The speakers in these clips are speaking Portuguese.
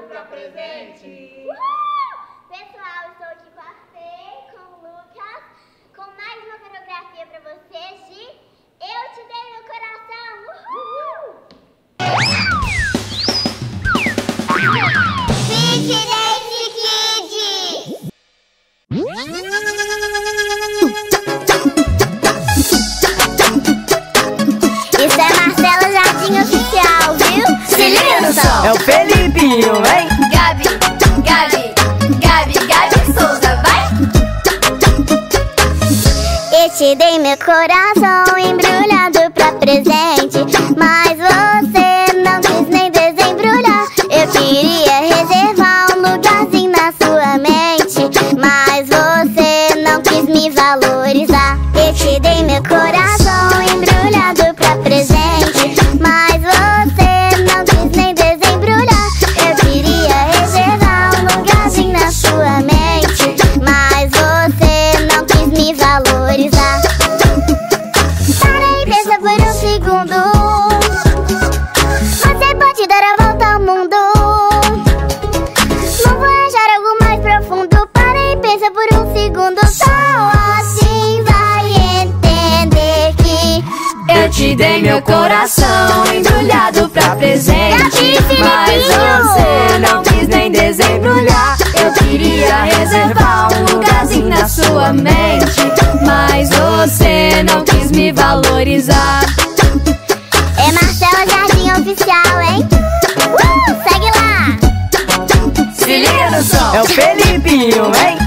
pra presente. Uhul! Te dei meu coração embrulhado pra presente Mas você não quis nem desembrulhar. Eu queria reservar um lugarzinho na sua mente Mas você não quis me valorizar. Eu te dei meu coração te dei meu coração embrulhado pra presente Mas você não quis nem desembrulhar Eu queria reservar um lugarzinho na sua mente Mas você não quis me valorizar É Marcela Jardim Oficial, hein? Uh, segue lá! Se liga no som É o Felipinho, vem!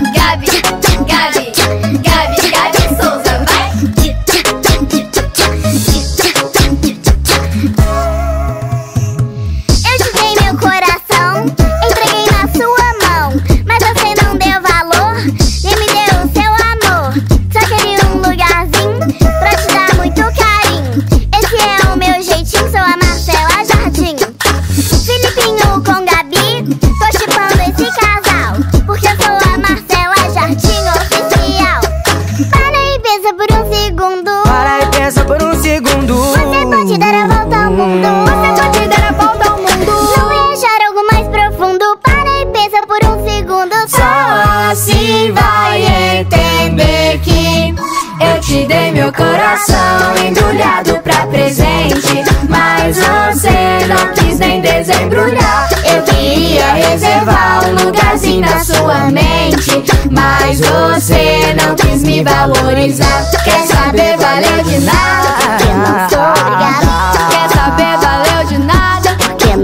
Segundo Só assim vai entender que eu te dei meu coração embrulhado pra presente, mas você não quis nem desembrulhar. Eu queria reservar um lugarzinho na sua mente, mas você não quis me valorizar. Quer saber valeu de nada?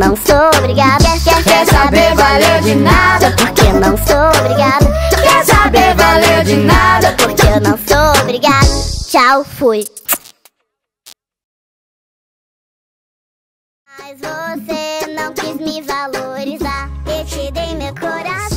não sou obrigada. Quer, quer, saber, valeu de nada, porque eu não sou obrigada. Quer saber, valeu de nada, porque eu não sou obrigada. Tchau, fui. Mas você não quis me valorizar. Eu te dei meu coração.